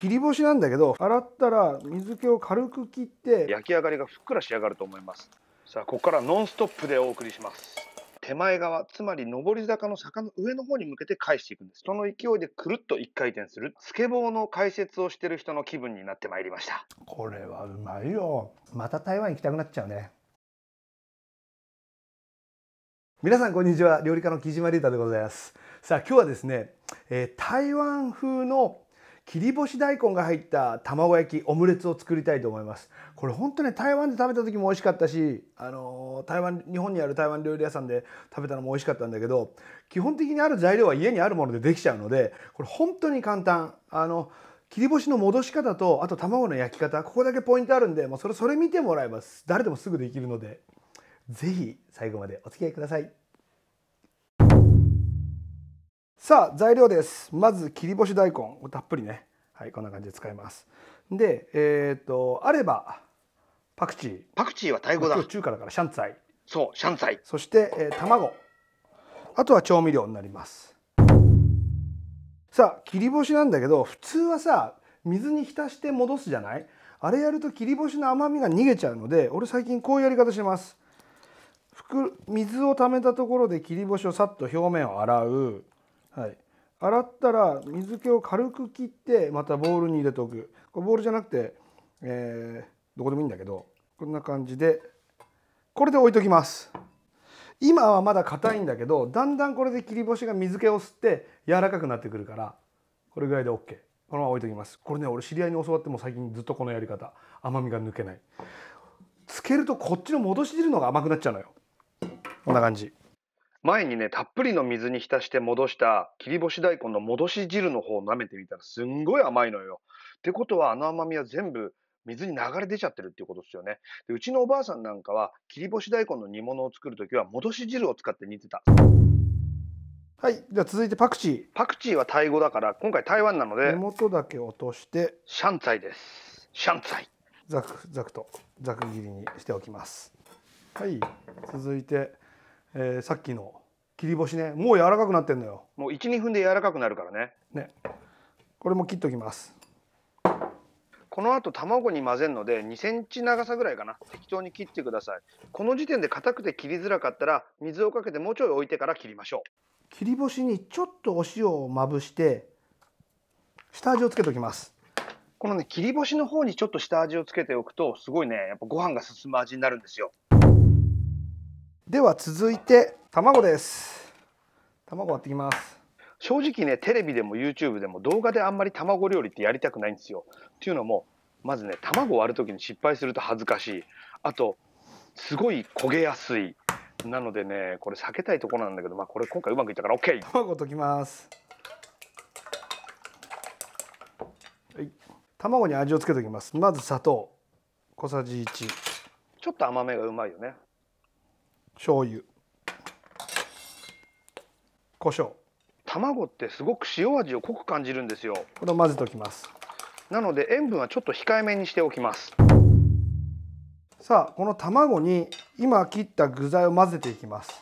切り干しなんだけど洗ったら水気を軽く切って焼き上がりがふっくら仕上がると思います。さあここからノンストップでお送りします。手前側つまり上り坂の坂の上の方に向けて返していくんです。その勢いでくるっと一回転する。スケボーの解説をしてる人の気分になってまいりました。これはうまいよ。また台湾行きたくなっちゃうね。皆さんこんにちは。料理家の木島隆太でございます。さあ今日はですね、えー、台湾風の切り干し大根が入った卵焼きオムレツを作りたいと思います。これ本当ね台湾で食べた時も美味しかったしあの台湾日本にある台湾料理屋さんで食べたのも美味しかったんだけど基本的にある材料は家にあるものでできちゃうのでこれ本当に簡単。あの切り干しの戻し方とあと卵の焼き方ここだけポイントあるんでもうそれそれ見てもらえます誰でもすぐできるので是非最後までお付き合いください。さあ材料です。まず切り干し大根。たっぷりね。はいこんな感じで使います。でえっ、ー、とあればパクチー。パクチーはタイ語だ。中華だからシャンツァイ。そうシャンツァイ。そして、えー、卵。あとは調味料になります。さあ切り干しなんだけど普通はさ水に浸して戻すじゃない？あれやると切り干しの甘みが逃げちゃうので俺最近こういうやり方してます。水を溜めたところで切り干しをさっと表面を洗う。はい、洗ったら水気を軽く切ってまたボウルに入れておく。これボウルじゃなくて、えー、どこでもいいんだけどこんな感じでこれで置いときます。今はまだ硬いんだけどだんだんこれで切り干しが水気を吸って柔らかくなってくるからこれぐらいで OK このまま置いときます。これね俺知り合いに教わっても最近ずっとこのやり方。甘みが抜けない。つけるとこっちの戻し汁のが甘くなっちゃうのよ。こんな感じ。前にね、たっぷりの水に浸して戻した切り干し大根の戻し汁の方を舐めてみたらすんごい甘いのよ。ってことはあの甘みは全部水に流れ出ちゃってるっていうことですよね。でうちのおばあさんなんかは切り干し大根の煮物を作る時は戻し汁を使って煮てた。はい、じゃあ続いてパクチー。パクチーはタイ語だから今回台湾なので根元だけ落としてシャンツァイです。シャンツァイ。ザクザクとザク切りにしておきます。はい、続いてえー、さっきの切り干しね。もう柔らかくなってんのよ。もう12分で柔らかくなるからね。ね。これも切っときます。この後卵に混ぜるので2センチ長さぐらいかな。適当に切ってください。この時点で硬くて切りづらかったら水をかけてもうちょい置いてから切りましょう。切り干しにちょっとお塩をまぶして下味をつけておきます。このね切り干しの方にちょっと下味をつけておくとすごいねやっぱご飯が進む味になるんですよでは続いて卵です。卵割ってきます。正直ねテレビでも YouTube でも動画であんまり卵料理ってやりたくないんですよ。っていうのもまずね卵割る時に失敗すると恥ずかしい。あとすごい焦げやすい。なのでねこれ避けたいところなんだけどまあこれ今回うまくいったから OK 卵溶きます。はい。卵に味をつけておきます。まず砂糖。小さじ1ちょっと甘めがうまいよね醤油。胡椒。卵ってすごく塩味を濃く感じるんですよ。これを混ぜておきます。なので塩分はちょっと控えめにしておきます。さあこの卵に今切った具材を混ぜていきます。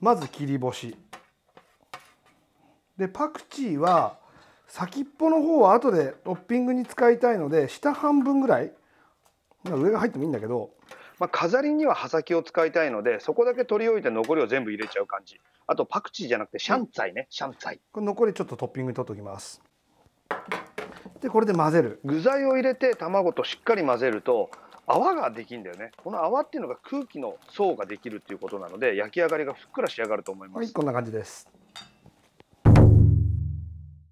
まず切り干し。でパクチーは先っぽの方は後でトッピングに使いたいので下半分ぐらい。上が入ってもいいんだけどまあ、飾りには葉先を使いたいのでそこだけ取り置いて残りを全部入れちゃう感じ。あとパクチーじゃなくてシャンツァイね、シャンツァイ。これ残りちょっとトッピングに取っておきます。でこれで混ぜる。具材を入れて卵としっかり混ぜると泡ができるんだよね。この泡っていうのが空気の層ができるっていうことなので焼き上がりがふっくら仕上がると思います。はいこんな感じです。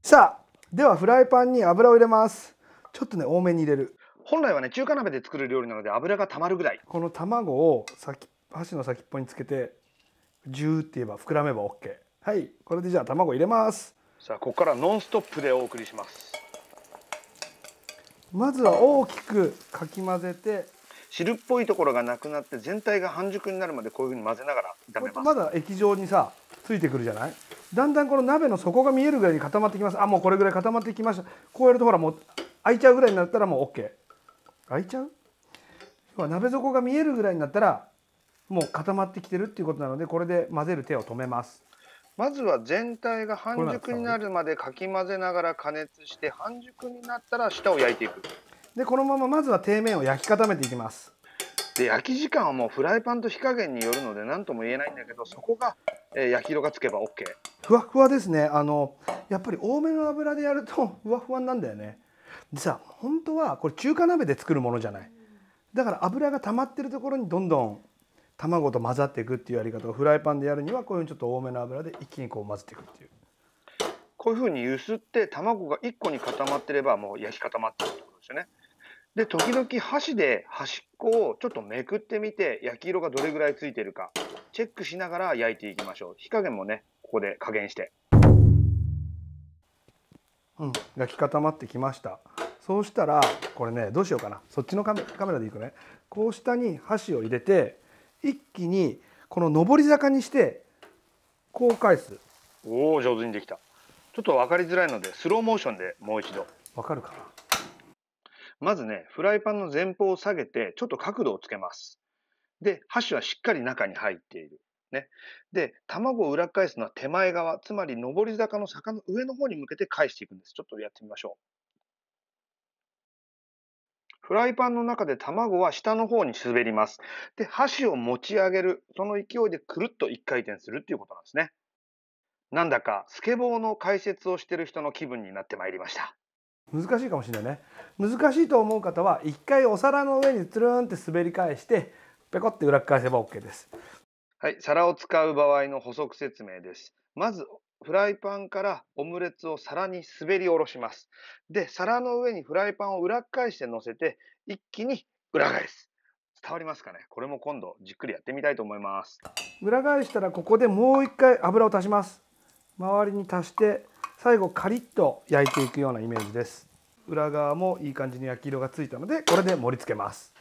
さあではフライパンに油を入れます。ちょっとね多めに入れる本来はね中華鍋で作る料理なので油がたまるぐらい。この卵を先箸の先っぽにつけてジューって言えば膨らめば OK はいこれでじゃあ卵入れます。さあここからノンストップでお送りします。まずは大きくかき混ぜて汁っぽいところがなくなって全体が半熟になるまでこういうふうに混ぜながら炒めます。まだ液状にさついてくるじゃない？だんだんこの鍋の底が見えるぐらいに固まってきますあもうこれぐらい固まってきました。こうやるとほらもう開いちゃうぐらいになったらもう OK 開いちゃう？要は鍋底が見えるぐらいになったらもう固まってきてるっていうことなのでこれで混ぜる手を止めます。まずは全体が半熟になるまでかき混ぜながら加熱して半熟になったら下を焼いていく。でこのまままずは底面を焼き固めていきます。で焼き時間はもうフライパンと火加減によるので何とも言えないんだけどそこが、えー焼き色がつけば OK ふわふわですね。あのやっぱり多めの油でやるとふわふわなんだよねでさ本当はこれ中華鍋で作るものじゃない。だから油が溜まってるところにどんどん卵と混ざっていくっていうやり方をフライパンでやるにはこういうふうにちょっと多めの油で一気にこう混ぜていくっていう。こういうふうに揺すって卵が1個に固まってればもう焼き固まってるってことですよね。で時々箸で端っこをちょっとめくってみて焼き色がどれぐらいついてるかチェックしながら焼いていきましょう。火加減もねここで加減して。うん、焼き固まってきました。そうしたらこれねどうしようかな。そっちのカメカメラでいくね。こう下に箸を入れて一気にこの上り坂にしてこう返す。おお上手にできた。ちょっと分かりづらいのでスローモーションでもう一度。わかるかな？まずねフライパンの前方を下げてちょっと角度をつけます。で箸はしっかり中に入っているねで卵を裏返すのは手前側つまり上り坂の坂の上の方に向けて返していくんですちょっとやってみましょうフライパンの中で卵は下の方に滑ります。で、箸を持ち上げる。その勢いでくるっと一回転するっていうことなんですね。なんだかスケボーの解説をしてる人の気分になってまいりました。難しいかもしれないね難しいと思う方は一回お皿の上につるんって滑り返してペコって裏返せば OK ですはい、皿を使う場合の補足説明です。まず、フライパンからオムレツを皿に滑り下ろします。で、皿の上にフライパンを裏返して乗せて、一気に裏返す。伝わりますかね？これも今度じっくりやってみたいと思います。裏返したらここでもう一回油を足します周りに足して最後カリッと焼いていくようなイメージです裏側もいい感じに焼き色がついたのでこれで盛り付けます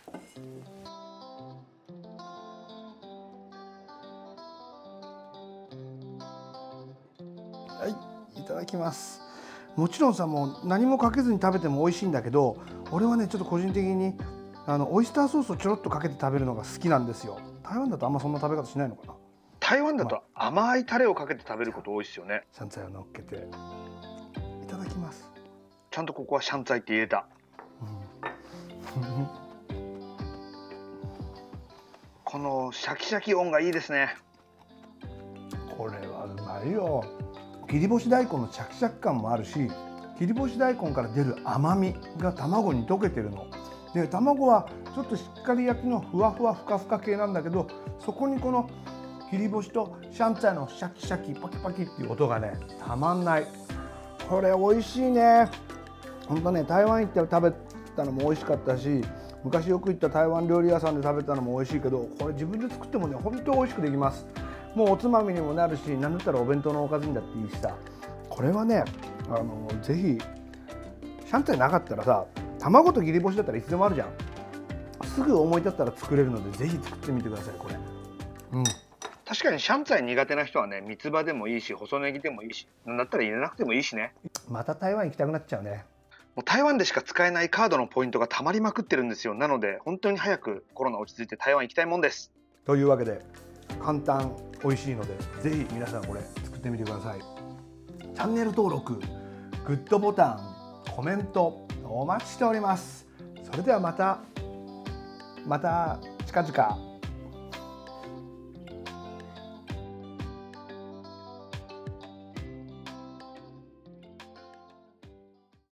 だきますもちろんさもう何もかけずに食べても美味しいんだけど俺はねちょっと個人的にあのオイスターソースをちょろっとかけて食べるのが好きなんですよ台湾だとあんまそんな食べ方しないのかな？台湾だと甘いタレをかけて食べること多いですよね。シャンツァイを乗っけていただきます、ちゃんとここはシャンツァイって言えた。うんこのシャキシャキ音がいいですね。これはうまいよ切り干し大根のシャキシャキ感もあるし切り干し大根から出る甘みが卵に溶けてるの。で卵はちょっとしっかり焼きのふわふわふかふか系なんだけどそこにこの切り干しとシャンツァイのシャキシャキパキパキっていう音がねたまんない。これ美味しいね。ほんとね台湾行って食べたのも美味しかったし昔よく行った台湾料理屋さんで食べたのも美味しいけどこれ自分で作ってもねほんと美味しくできます。もうおつまみにもなるし何だったらお弁当のおかずにだっていいしさこれはねあのぜひシャンツァイなかったらさ卵と切り干しだったらいつでもあるじゃんすぐ思い立ったら作れるのでぜひ作ってみてくださいこれうん確かにシャンツァイ苦手な人はね、三つ葉でもいいし、細ネギでもいいし、なんだったら入れなくてもいいしね。また台湾行きたくなっちゃうねもう台湾でしか使えないカードのポイントがたまりまくってるんですよ。なので、本当に早くコロナ落ち着いて台湾行きたいもんです。というわけで簡単美味しいのでぜひ皆さんこれ作ってみてください。チャンネル登録グッドボタンコメントお待ちしております。それではまたまた近々。